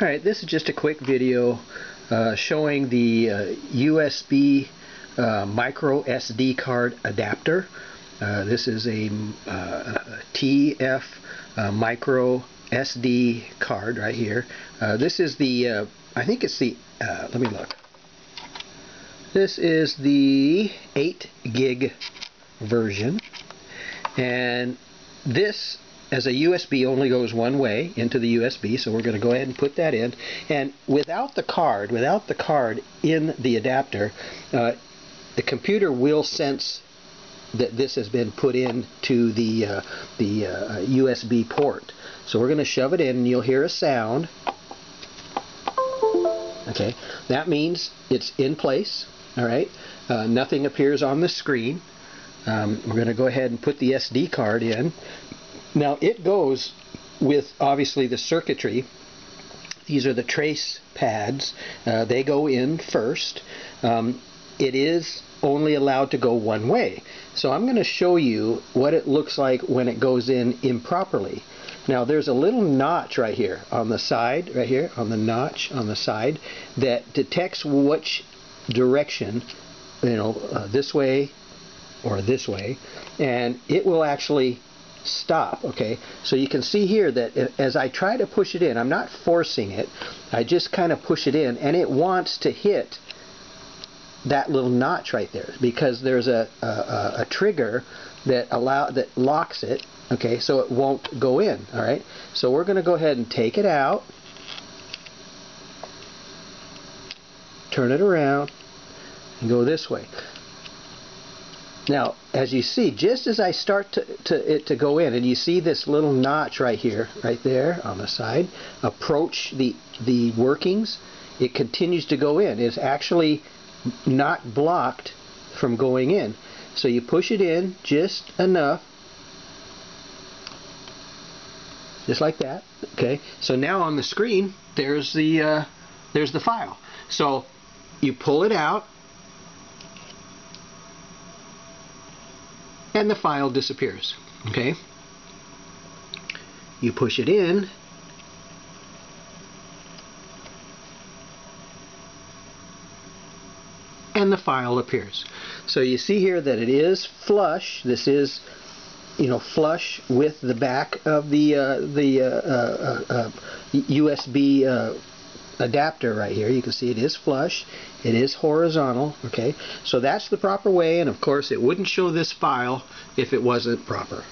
Alright, this is just a quick video uh, showing the uh, USB uh, micro SD card adapter. Uh, this is a, uh, TF uh, micro SD card right here. this is the, I think it's the, let me look. This is the 8 gig version and this as a USB only goes one way into the USB so we're going to go ahead and put that in. And without the card without the card in the adapter uh, the computer will sense that this has been put into the uh, the uh, USB port. So we're going to shove it in and you'll hear a sound. Okay. That means it's in place. All right. Uh, nothing appears on the screen. Um, we're going to go ahead and put the SD card in now it goes with obviously the circuitry. These are the trace pads. Uh, they go in first. Um, it is only allowed to go one way. So I'm going to show you what it looks like when it goes in improperly. Now there's a little notch right here on the side, right here on the notch on the side that detects which direction, you know, uh, this way or this way, and it will actually stop okay? So you can see here that as I try to push it in I'm not forcing it. I just kind of push it in and it wants to hit that little notch right there because there's a, a, a trigger that allow that locks it okay? So it won't go in alright so we're gonna go ahead and take it out turn it around and go this way now, as you see, just as I start to, to, it to go in, and you see this little notch right here, right there on the side, approach the, the workings, it continues to go in. It's actually not blocked from going in. So you push it in just enough, just like that. Okay. So now on the screen, there's the uh, there's the file. So you pull it out, and the file disappears. Okay? You push it in and the file appears. So you see here that it is flush. This is you know flush with the back of the uh, the uh, uh, USB uh, uh, adapter right here. You can see it is flush. It is horizontal. Okay, so that's the proper way, and of course it wouldn't show this file if it wasn't proper.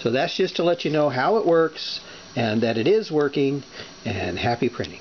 So that's just to let you know how it works and that it is working, and happy printing.